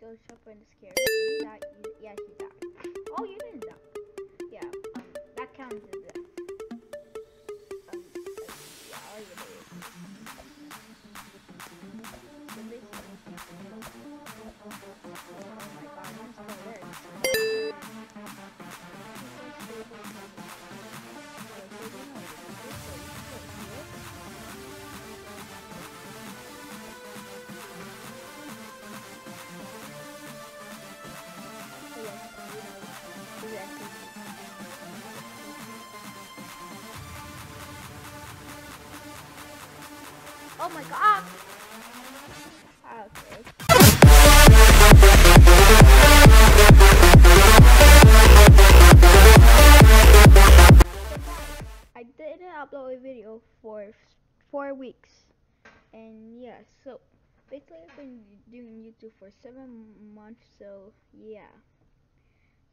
go shop in the he die? You- Yeah, he died. Oh, you didn't die. Yeah, um, that counts as death. Um, yeah, Oh my god! Okay. I didn't upload a video for four weeks, and yeah, so basically I've been doing YouTube for seven months. So yeah,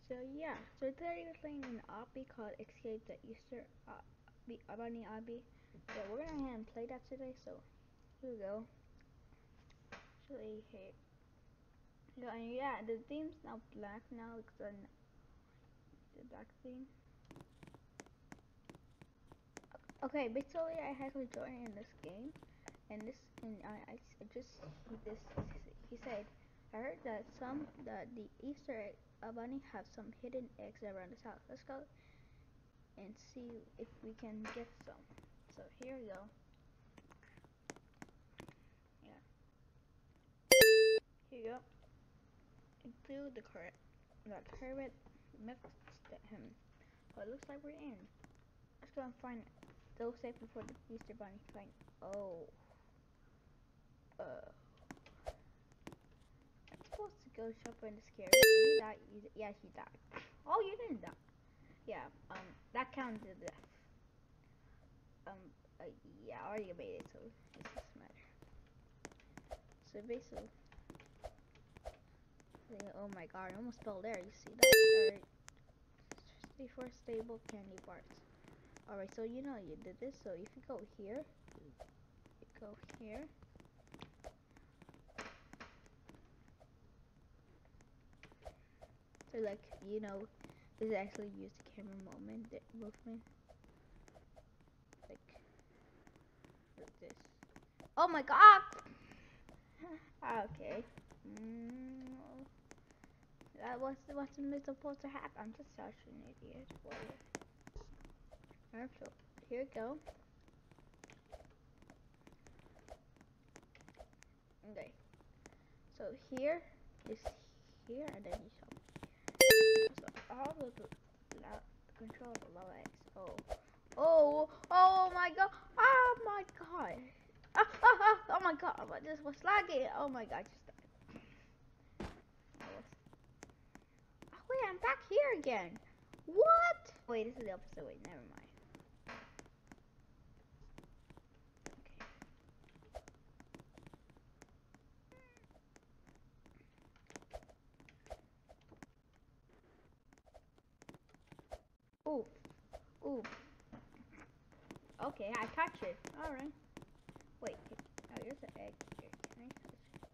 so yeah, so today we're playing an obby called Escape the Easter uh, Obby, Bunny Obby. Yeah, we're gonna play that today. So go. Actually. So and yeah, the theme's now black now because of the black theme. Okay, basically I had to join in this game, and this and I, I just he this he said I heard that some that the Easter egg bunny have some hidden eggs around this house. Let's go and see if we can get some. So here we go. Yeah. Here you go. Include the correct the correct mixed him. Oh, it looks like we're in. Let's go and find. Go safe before the Easter Bunny find. Oh. Uh. I'm supposed to go shop in the scary. Did he die? You- Yeah, he died. Oh, you didn't die. Yeah. Um. That counts as death. Um. Uh, yeah, I already made it, so it doesn't matter. So basically. Oh my god, I almost fell there. You see that? Alright. For stable candy bars. Alright, so you know you did this, so if you go here, you go here. So like, you know, this actually use the camera moment, the movement. Like, like this. Oh my god! okay. Mm, that was wasn't supposed to happen. I'm just such an idiot. Alright, so here we go. Okay. So here is here and then you shop. So all the, control the low X. Oh. Oh, oh my god. Oh my god. Ah, ah, ah, oh my god. This was lagging. Oh my god. Just died. I was- Oh, wait, I'm back here again. What? Wait, this is the opposite way. Never mind. Okay. Ooh. Ooh. Okay, I touch it. Alright. Wait. Oh, here's an egg here. Can I touch it?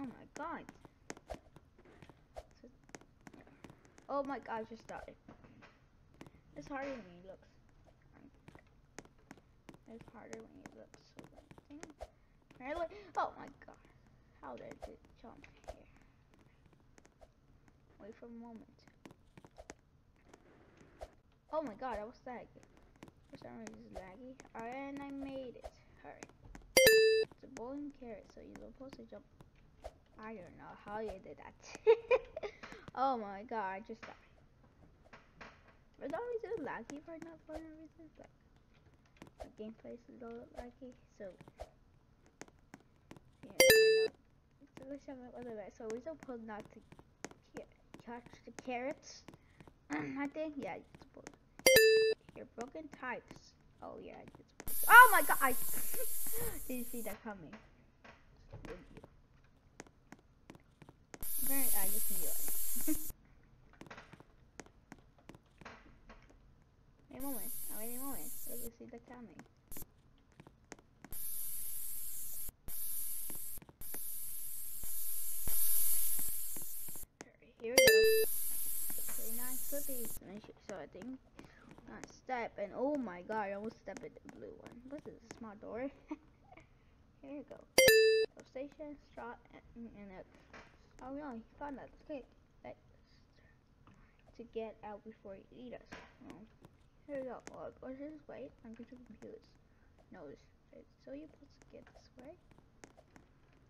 Oh my god. So- Oh my god, I just died. It's harder when it looks. It's harder when you look so. Really? Oh my god. How did it jump here? Wait for a moment. Oh my god, I was lagging. For some reason laggy. Alright, and I made it. Alright. It's a bowling carrot, so you're supposed to jump. I don't know how you did that. oh my god, I just died. For some reason laggy for not for no reason. Like the gameplay is a little laggy, so yeah, So let's have. So we're supposed not to catch the carrots. I think yeah, you're supposed. Your broken types. Oh yeah, you're. Oh my god! I didn't see that coming. Did you? Apparently, I just i do krany. Here we go. Pretty nice cookies. So I think step and oh my god, I almost stepped at the blue one. What is this small door? here we go. Station, straw, and, and. Oh no, he found us. Okay, let's to get out before he eat us. Here we go. Oh, what's this way? I'm going to confused. No, way. So you're supposed to get this way?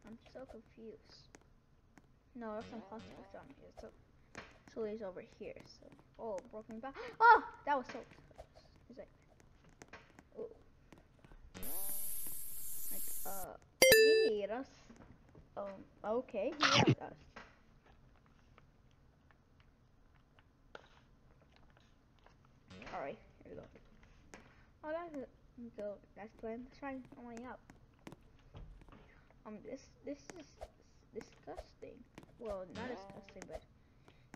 I'm so confused. No, there's some consequence on here. So, so he's over here. So, oh, broken back. Oh, that was so. He's like, oh, like, uh, he hit us. Um, okay, he hit us. Alright, here we go. Oh, that's it. So, that's plan. Try only up. Um, this, this is disgusting. Well, not disgusting, but,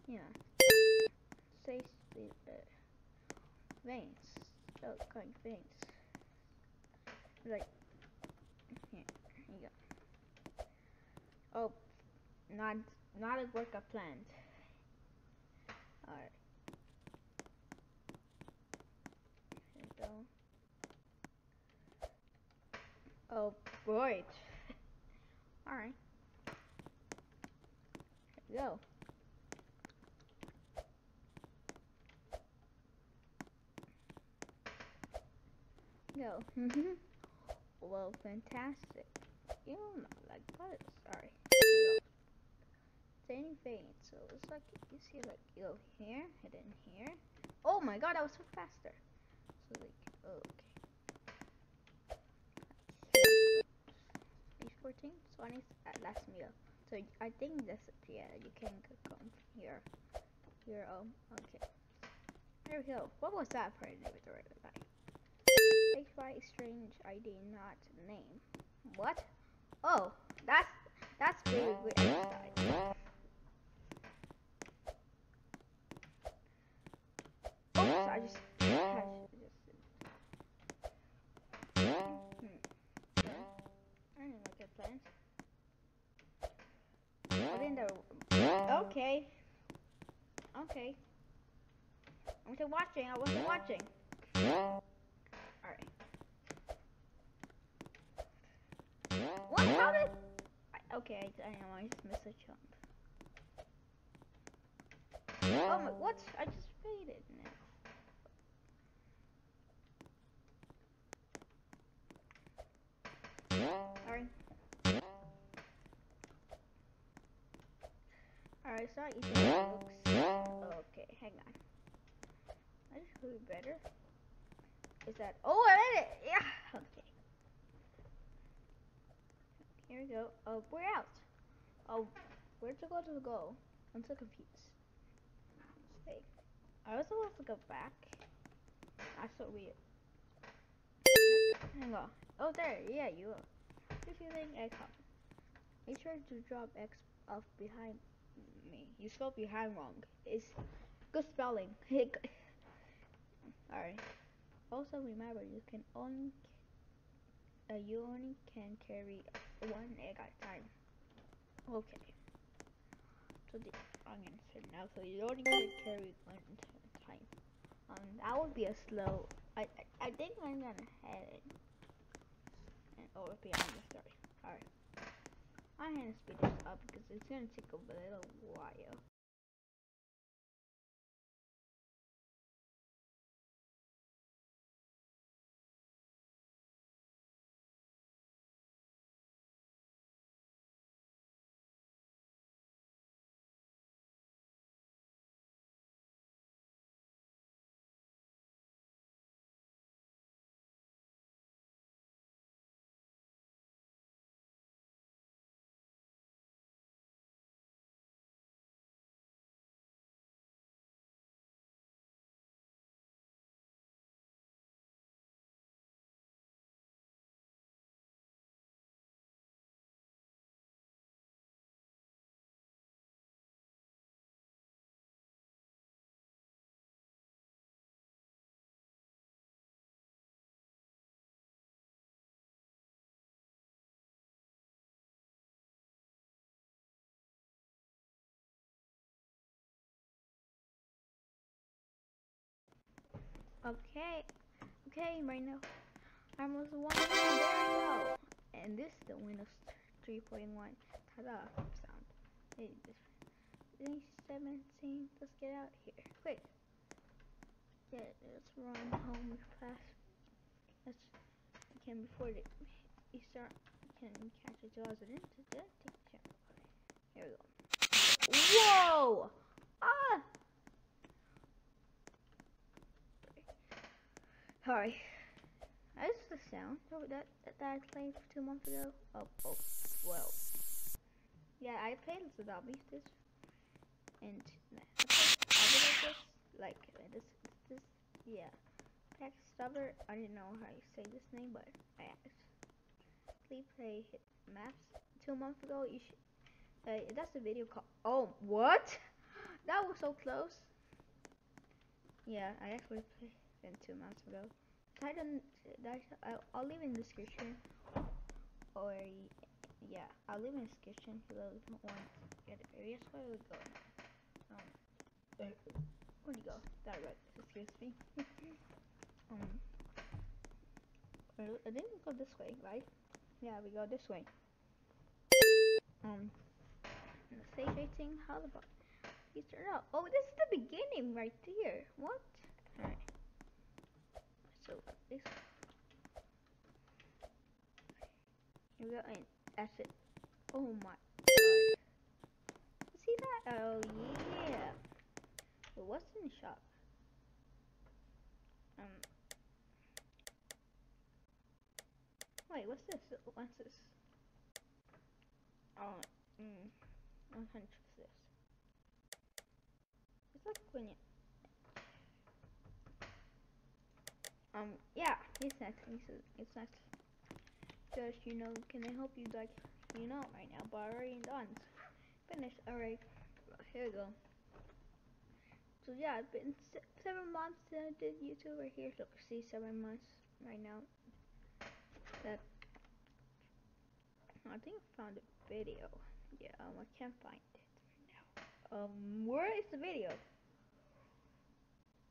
yeah. Say, uh, veins. Oh, kind veins. Like, here, here you go. Oh, not, not a work I planned. Alright. Oh, right. Alright. Go. Go. Mm-hmm. well, fantastic. You know, like what? Sorry. Staining vein. So it's like you see, like you go here and then here. Oh my God, that was so faster. So like, okay. 14 so I need at last meal. So I think this yeah you can come here here um okay. There we go. What was that for inventory like XY strange ID not name. What? Oh that's that's really good exercise oh I just Okay. Okay. I wasn't watching. I wasn't watching. Alright. What? How did... I, okay, I, I know. I just missed a jump. Oh my... What? I just faded now. Alright, it's not easy. Okay, hang on. I just be better. Is that? Oh, I made it! Yeah. Okay. Here we go. Oh, we're out. Oh, where to go to go? I'm so confused. I was supposed to go back. That's so weird. Hang on. Oh, there. Yeah, you are. If you think I X, make sure to drop X off behind me. You spelled behind wrong. It's good spelling. Alright. Also remember you can only uh, you only can carry one egg at a time. Okay. So the I'm gonna say now so you only can carry one at a time. Um that would be a slow I I, I think I'm gonna head it and over behind the story. Alright. I'm gonna speed this up because it's gonna take a little while. Okay. Okay, right now. I almost won. There I go. And this is the Windows 3.1. Ta-da sound. Hey, 17. Let's get out here. Quick. Yeah, let's run home fast. Let's can before the you start can catch a jaws into the. Here we go. Whoa! Ah! Sorry. That's the sound oh, that, that, that I played two months ago. Oh, oh, well. Yeah, I played the zombies this, and I played like this, like this, this, yeah. Pack Stubber, I didn't know how you say this name, but I actually play hit maps two months ago. You should, uh, that's the video called, oh, what? That was so close. Yeah, I actually played than two months ago. I don't. I'll, leave in the description. Or yeah, I'll leave in the description for those who want it. Here's where we go. Um, where'd you go? That right. Excuse me. um, I didn't go this way, right? Yeah, we go this way. Um, the safe rating, how about? You start out. Oh, this is the beginning right here. What? So this here we go and that's it. Oh my god. See that? Oh yeah. But what's in the shop. Um wait what's this? What's this? Oh mm, I'm trying to this it's like when you Um, yeah, it's next. It's, next. Just, you know, can I help you, like, you know, right now, but already done. Finished. Alright, here we go. So, yeah, it's been se seven months since I did YouTube right here. So, see, seven months right now. That, I think I found a video. Yeah, um, I can't find it right now. Um, where is the video?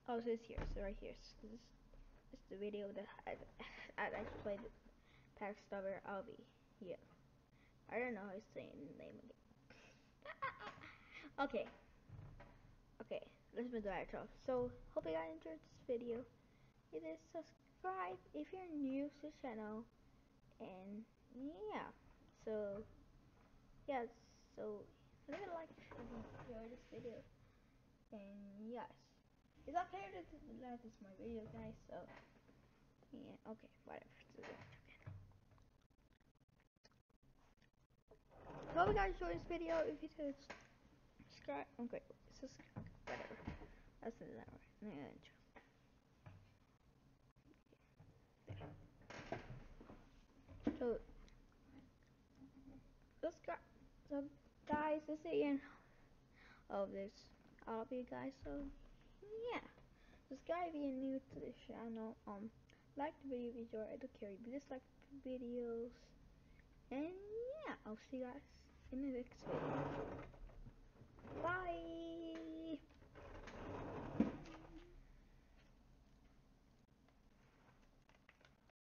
Oh, so it's here. So, right here. So, this it's the video that I, I actually played Pack Stubber Albi. Yeah. I don't know how to say the name again. okay. Okay, let's move to the talk. So, hope you guys enjoyed this video. Hit subscribe if you're new to the channel. And, yeah. So, yeah, so, leave a like if you enjoyed this video. And, yes. It's okay to let this my video, guys. So yeah, okay, whatever. So hope you guys enjoyed this video. If you did, subscribe. Okay, subscribe. Whatever. That's the that right. So, subscribe. So, guys, this is the end of this. I'll be guys. So yeah. Subscribe if you're new to the channel. Um, like the video if you it. Okay, dislike videos. And yeah, I'll see you guys in the next video. Bye.